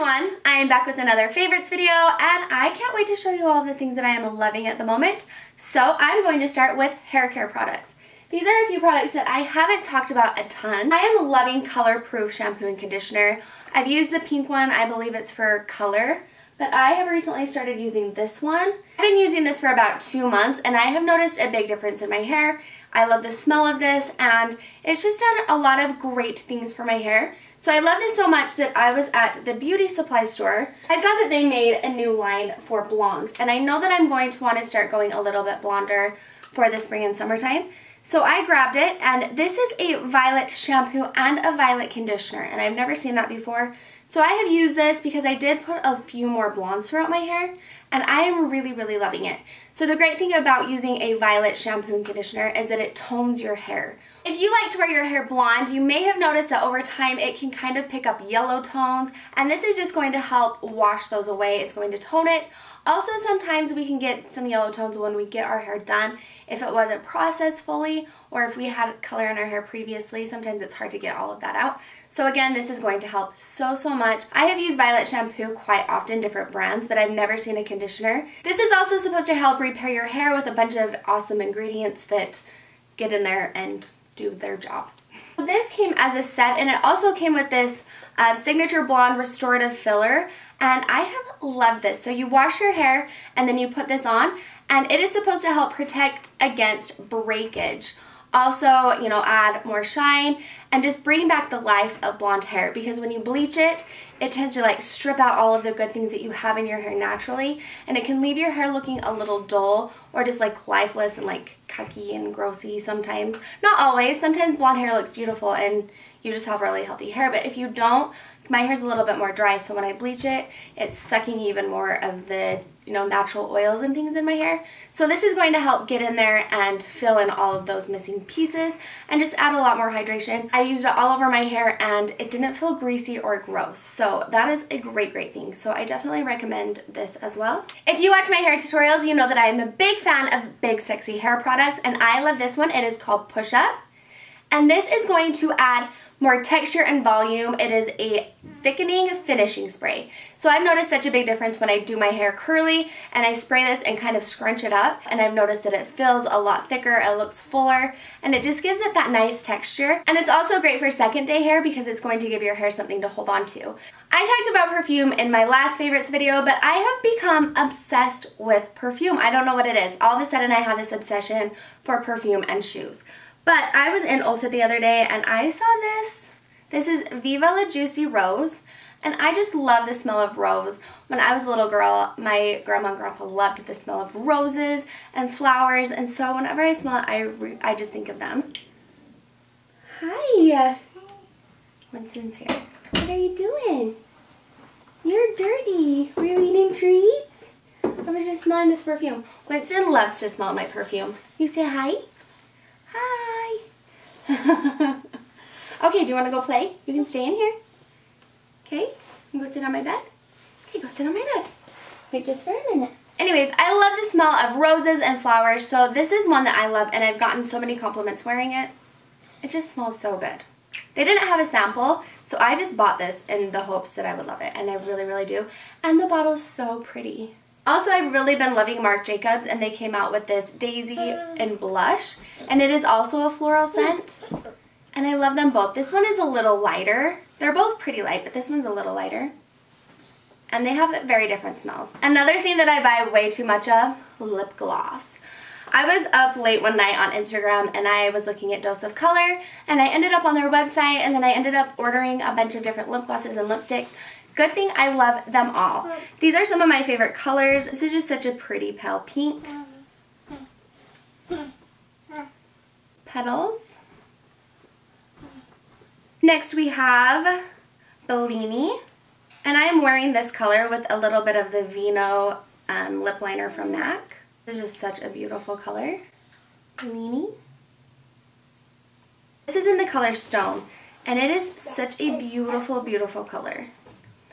everyone! I am back with another favorites video and I can't wait to show you all the things that I am loving at the moment. So I'm going to start with hair care products. These are a few products that I haven't talked about a ton. I am loving Color Proof shampoo and conditioner. I've used the pink one, I believe it's for color, but I have recently started using this one. I've been using this for about two months and I have noticed a big difference in my hair. I love the smell of this and it's just done a lot of great things for my hair. So I love this so much that I was at the beauty supply store. I saw that they made a new line for blondes and I know that I'm going to want to start going a little bit blonder for the spring and summertime. So I grabbed it and this is a violet shampoo and a violet conditioner and I've never seen that before. So I have used this because I did put a few more blondes throughout my hair and I am really, really loving it. So the great thing about using a violet shampoo and conditioner is that it tones your hair. If you like to wear your hair blonde, you may have noticed that over time it can kind of pick up yellow tones, and this is just going to help wash those away. It's going to tone it. Also, sometimes we can get some yellow tones when we get our hair done if it wasn't processed fully or if we had color in our hair previously. Sometimes it's hard to get all of that out. So again, this is going to help so, so much. I have used Violet shampoo quite often, different brands, but I've never seen a conditioner. This is also supposed to help repair your hair with a bunch of awesome ingredients that get in there and do their job. This came as a set and it also came with this uh, Signature Blonde Restorative Filler and I have loved this. So you wash your hair and then you put this on and it is supposed to help protect against breakage also, you know, add more shine and just bring back the life of blonde hair because when you bleach it, it tends to like strip out all of the good things that you have in your hair naturally and it can leave your hair looking a little dull or just like lifeless and like cucky and grossy sometimes. Not always, sometimes blonde hair looks beautiful and you just have really healthy hair but if you don't, my hair's a little bit more dry so when I bleach it, it's sucking even more of the you know, natural oils and things in my hair. So this is going to help get in there and fill in all of those missing pieces and just add a lot more hydration. I used it all over my hair and it didn't feel greasy or gross. So that is a great, great thing. So I definitely recommend this as well. If you watch my hair tutorials, you know that I'm a big fan of big sexy hair products and I love this one. It is called Push Up. And this is going to add more texture and volume. It is a thickening finishing spray. So I've noticed such a big difference when I do my hair curly and I spray this and kind of scrunch it up and I've noticed that it feels a lot thicker, it looks fuller, and it just gives it that nice texture. And it's also great for second day hair because it's going to give your hair something to hold on to. I talked about perfume in my last favorites video, but I have become obsessed with perfume. I don't know what it is. All of a sudden I have this obsession for perfume and shoes. But I was in Ulta the other day and I saw this. This is Viva La Juicy Rose. And I just love the smell of rose. When I was a little girl, my grandma and grandpa loved the smell of roses and flowers. And so whenever I smell it, I, I just think of them. Hi. Winston's here. What are you doing? You're dirty. Were you eating treats? I was just smelling this perfume. Winston loves to smell my perfume. You say hi? okay, do you want to go play? You can stay in here. Okay, you go sit on my bed. Okay, go sit on my bed. Wait just for a minute. Anyways, I love the smell of roses and flowers, so this is one that I love, and I've gotten so many compliments wearing it. It just smells so good. They didn't have a sample, so I just bought this in the hopes that I would love it, and I really, really do. And the bottle's so pretty. Also, I've really been loving Marc Jacobs, and they came out with this Daisy uh. and Blush, and it is also a floral scent. And I love them both. This one is a little lighter. They're both pretty light, but this one's a little lighter. And they have very different smells. Another thing that I buy way too much of, lip gloss. I was up late one night on Instagram and I was looking at Dose of Color and I ended up on their website and then I ended up ordering a bunch of different lip glosses and lipsticks. Good thing I love them all. These are some of my favorite colors. This is just such a pretty pale pink. Petals. Next we have Bellini. And I am wearing this color with a little bit of the Vino um, lip liner from MAC. This is just such a beautiful color. Bellini. This is in the color Stone. And it is such a beautiful, beautiful color.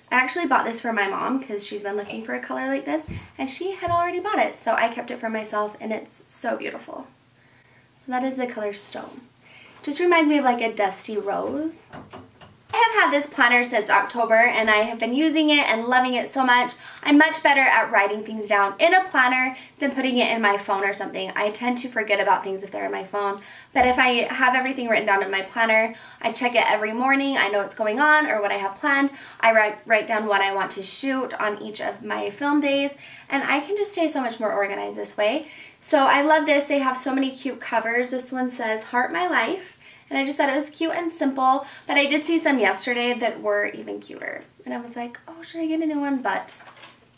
I actually bought this for my mom because she's been looking for a color like this and she had already bought it so I kept it for myself and it's so beautiful. That is the color Stone. Just reminds me of like a dusty rose. Had this planner since October and I have been using it and loving it so much. I'm much better at writing things down in a planner than putting it in my phone or something. I tend to forget about things if they're in my phone. But if I have everything written down in my planner, I check it every morning. I know what's going on or what I have planned. I write, write down what I want to shoot on each of my film days and I can just stay so much more organized this way. So I love this. They have so many cute covers. This one says Heart My Life and I just thought it was cute and simple. But I did see some yesterday that were even cuter. And I was like, oh, should I get a new one? But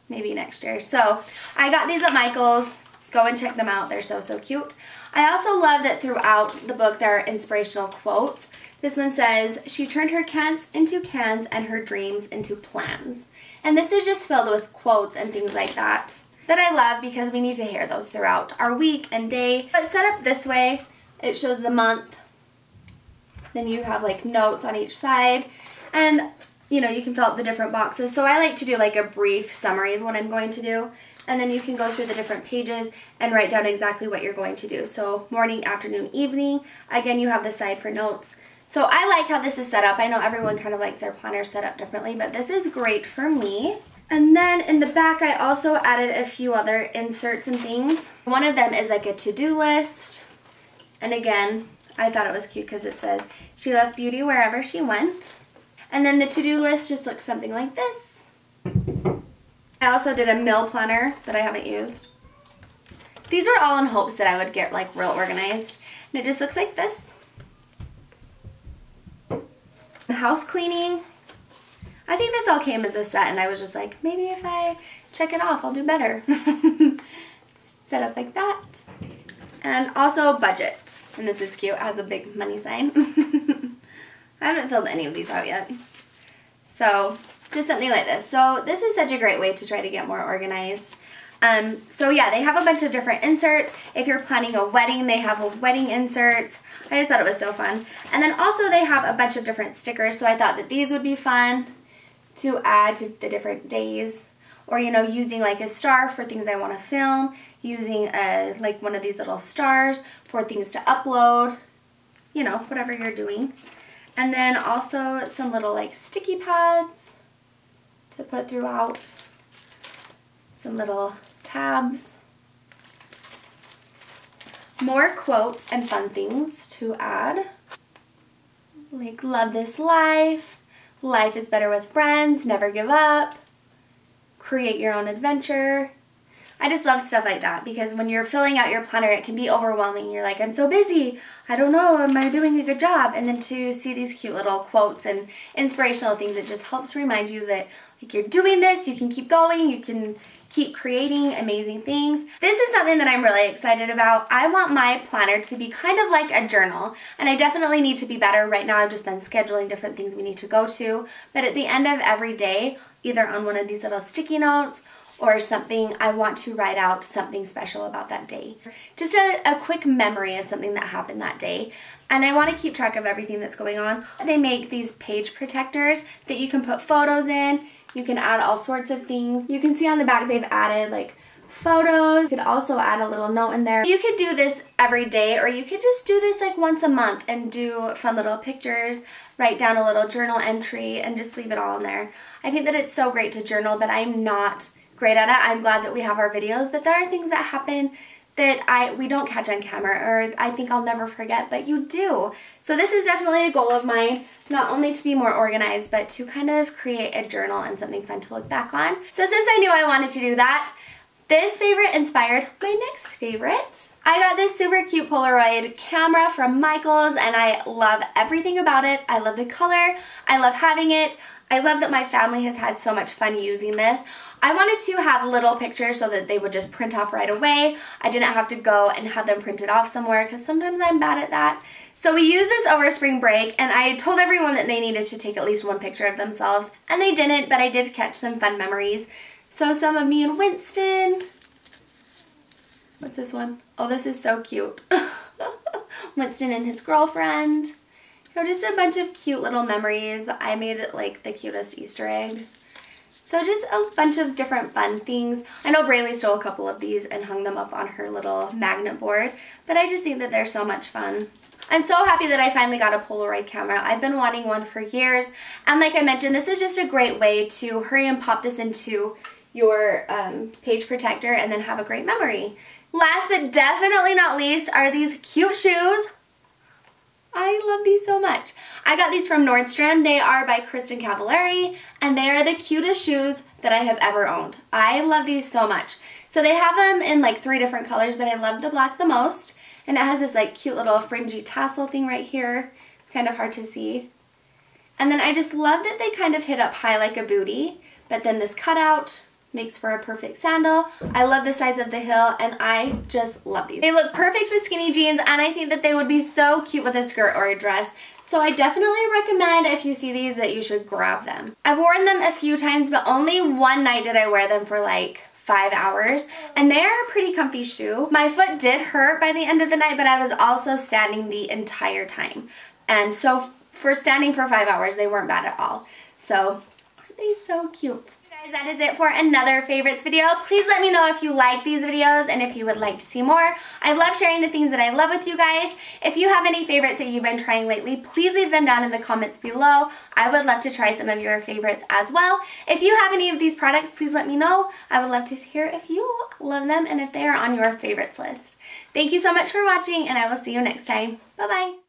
maybe next year. So I got these at Michael's. Go and check them out. They're so, so cute. I also love that throughout the book there are inspirational quotes. This one says, she turned her cans into cans and her dreams into plans. And this is just filled with quotes and things like that that I love because we need to hear those throughout our week and day. But set up this way, it shows the month, then you have like notes on each side and you know you can fill out the different boxes. So I like to do like a brief summary of what I'm going to do and then you can go through the different pages and write down exactly what you're going to do. So morning, afternoon, evening. Again, you have the side for notes. So I like how this is set up. I know everyone kind of likes their planner set up differently, but this is great for me. And then in the back, I also added a few other inserts and things. One of them is like a to-do list. And again, I thought it was cute because it says, she left beauty wherever she went. And then the to-do list just looks something like this. I also did a meal planner that I haven't used. These were all in hopes that I would get like real organized. And it just looks like this. The house cleaning. I think this all came as a set and I was just like, maybe if I check it off, I'll do better. Set up like that. And also budget. And this is cute. It has a big money sign. I haven't filled any of these out yet. So just something like this. So this is such a great way to try to get more organized. Um, so yeah, they have a bunch of different inserts. If you're planning a wedding, they have a wedding inserts. I just thought it was so fun. And then also they have a bunch of different stickers. So I thought that these would be fun to add to the different days. Or, you know, using like a star for things I want to film using a, like one of these little stars for things to upload, you know, whatever you're doing. And then also some little like sticky pads to put throughout, some little tabs, more quotes and fun things to add, like love this life, life is better with friends, never give up, create your own adventure, I just love stuff like that because when you're filling out your planner, it can be overwhelming. You're like, I'm so busy. I don't know, am I doing a good job? And then to see these cute little quotes and inspirational things, it just helps remind you that like you're doing this, you can keep going, you can keep creating amazing things. This is something that I'm really excited about. I want my planner to be kind of like a journal, and I definitely need to be better. Right now I've just been scheduling different things we need to go to, but at the end of every day, either on one of these little sticky notes or something I want to write out something special about that day. Just a, a quick memory of something that happened that day. And I want to keep track of everything that's going on. They make these page protectors that you can put photos in. You can add all sorts of things. You can see on the back they've added like photos. You could also add a little note in there. You could do this every day or you could just do this like once a month and do fun little pictures, write down a little journal entry and just leave it all in there. I think that it's so great to journal but I'm not great at it. I'm glad that we have our videos, but there are things that happen that I we don't catch on camera or I think I'll never forget, but you do. So this is definitely a goal of mine, not only to be more organized, but to kind of create a journal and something fun to look back on. So since I knew I wanted to do that, this favorite inspired my next favorite. I got this super cute Polaroid camera from Michaels and I love everything about it. I love the color. I love having it. I love that my family has had so much fun using this. I wanted to have little pictures so that they would just print off right away. I didn't have to go and have them printed off somewhere because sometimes I'm bad at that. So we used this over spring break and I told everyone that they needed to take at least one picture of themselves and they didn't, but I did catch some fun memories. So some of me and Winston. What's this one? Oh, this is so cute. Winston and his girlfriend. You just a bunch of cute little memories. I made it like the cutest Easter egg. So just a bunch of different fun things. I know Braylee stole a couple of these and hung them up on her little magnet board, but I just think that they're so much fun. I'm so happy that I finally got a Polaroid camera. I've been wanting one for years. And like I mentioned, this is just a great way to hurry and pop this into your um, page protector and then have a great memory. Last but definitely not least are these cute shoes. I love these so much. I got these from Nordstrom. They are by Kristin Cavallari and they are the cutest shoes that I have ever owned. I love these so much. So they have them in like three different colors, but I love the black the most. And it has this like cute little fringy tassel thing right here. It's kind of hard to see. And then I just love that they kind of hit up high like a booty, but then this cutout makes for a perfect sandal. I love the size of the heel and I just love these. They look perfect with skinny jeans and I think that they would be so cute with a skirt or a dress. So I definitely recommend if you see these that you should grab them. I've worn them a few times but only one night did I wear them for like five hours and they are a pretty comfy shoe. My foot did hurt by the end of the night but I was also standing the entire time. And so for standing for five hours they weren't bad at all. So aren't they so cute? Guys, that is it for another favorites video. Please let me know if you like these videos and if you would like to see more. I love sharing the things that I love with you guys. If you have any favorites that you've been trying lately, please leave them down in the comments below. I would love to try some of your favorites as well. If you have any of these products, please let me know. I would love to hear if you love them and if they are on your favorites list. Thank you so much for watching and I will see you next time. Bye-bye.